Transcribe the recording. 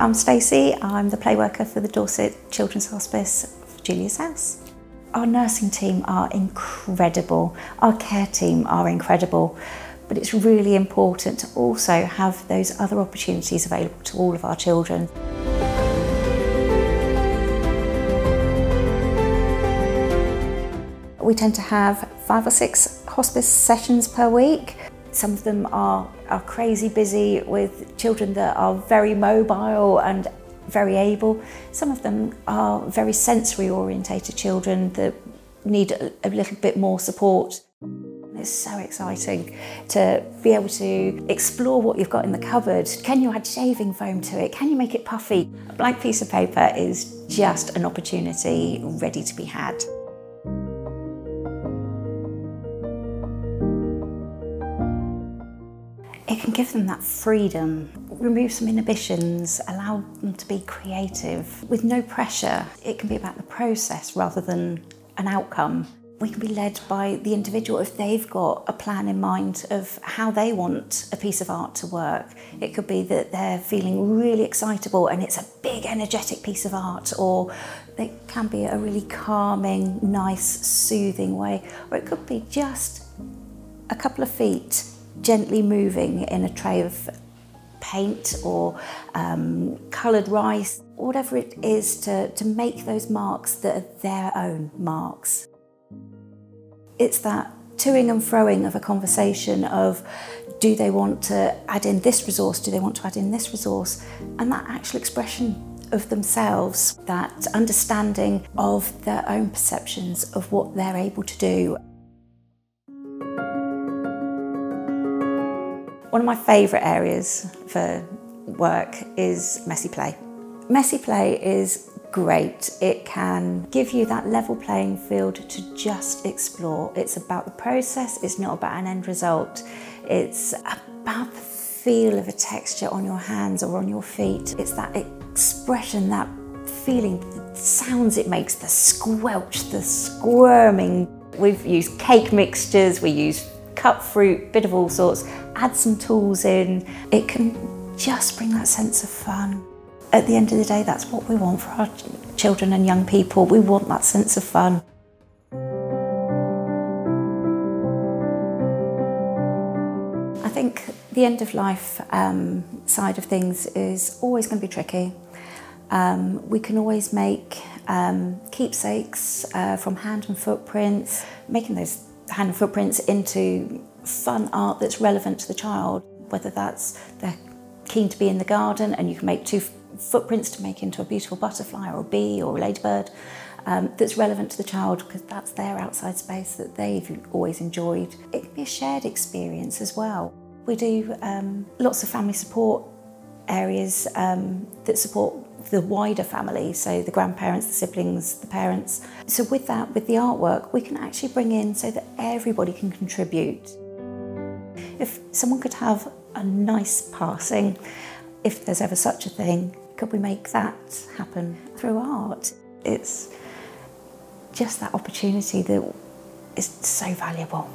I'm Stacey, I'm the play worker for the Dorset Children's Hospice Julia's House. Our nursing team are incredible, our care team are incredible, but it's really important to also have those other opportunities available to all of our children. We tend to have five or six hospice sessions per week. Some of them are, are crazy busy with children that are very mobile and very able. Some of them are very sensory orientated children that need a, a little bit more support. It's so exciting to be able to explore what you've got in the cupboard. Can you add shaving foam to it? Can you make it puffy? A blank piece of paper is just an opportunity ready to be had. It can give them that freedom, remove some inhibitions, allow them to be creative with no pressure. It can be about the process rather than an outcome. We can be led by the individual if they've got a plan in mind of how they want a piece of art to work. It could be that they're feeling really excitable and it's a big energetic piece of art or it can be a really calming, nice, soothing way or it could be just a couple of feet gently moving in a tray of paint or um, coloured rice, whatever it is to, to make those marks that are their own marks. It's that toing and froing of a conversation of do they want to add in this resource, do they want to add in this resource, and that actual expression of themselves, that understanding of their own perceptions of what they're able to do. One of my favourite areas for work is messy play. Messy play is great. It can give you that level playing field to just explore. It's about the process, it's not about an end result. It's about the feel of a texture on your hands or on your feet. It's that expression, that feeling, the sounds it makes, the squelch, the squirming. We've used cake mixtures, we use cut fruit, bit of all sorts, add some tools in. It can just bring that sense of fun. At the end of the day, that's what we want for our children and young people. We want that sense of fun. I think the end of life um, side of things is always going to be tricky. Um, we can always make um, keepsakes uh, from hand and footprints, making those hand footprints into fun art that's relevant to the child, whether that's they're keen to be in the garden and you can make two footprints to make into a beautiful butterfly or a bee or a ladybird um, that's relevant to the child because that's their outside space that they've always enjoyed. It can be a shared experience as well. We do um, lots of family support areas um, that support the wider family, so the grandparents, the siblings, the parents. So with that, with the artwork, we can actually bring in so that everybody can contribute. If someone could have a nice passing, if there's ever such a thing, could we make that happen through art? It's just that opportunity that is so valuable.